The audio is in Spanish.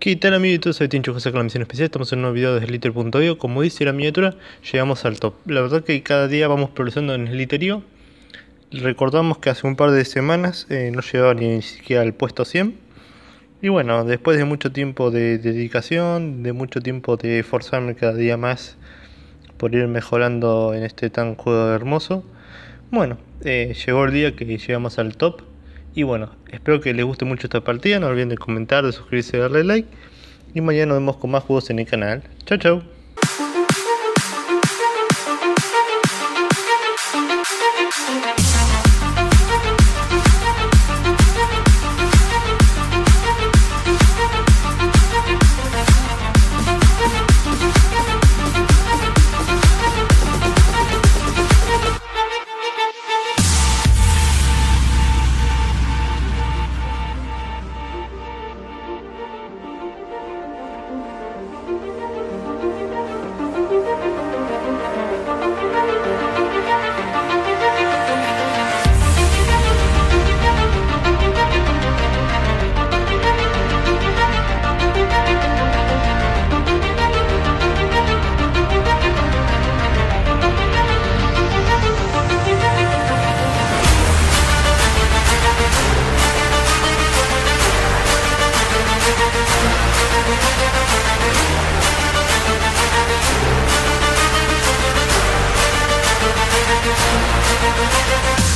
¿Qué tal amiguitos? Soy Tincho José con la misión especial, estamos en un nuevo video de Slither.io Como dice la miniatura, llegamos al top. La verdad que cada día vamos progresando en Slither.io Recordamos que hace un par de semanas eh, no llegaba ni siquiera al puesto 100 Y bueno, después de mucho tiempo de dedicación, de mucho tiempo de esforzarme cada día más Por ir mejorando en este tan juego hermoso Bueno, eh, llegó el día que llegamos al top y bueno, espero que les guste mucho esta partida. No olviden de comentar, de suscribirse darle like. Y mañana nos vemos con más juegos en el canal. Chao, chao. We'll